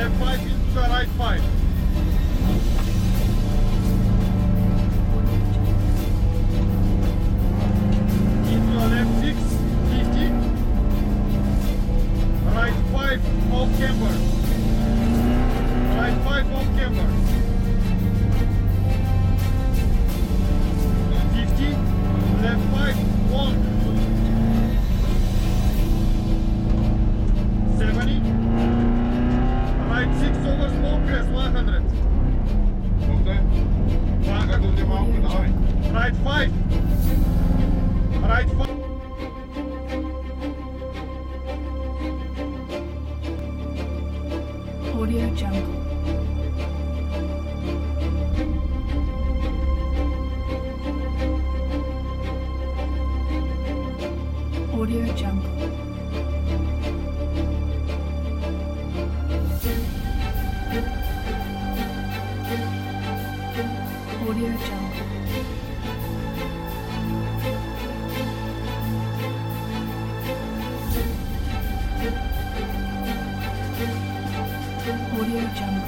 Left 5 into the right 5. Into the left 6, 50. Right 5 off camber. Right 5 off camber. Right five. Right five. Audio Jungle. Audio Jungle. Audio Jungle. Audio Jungle.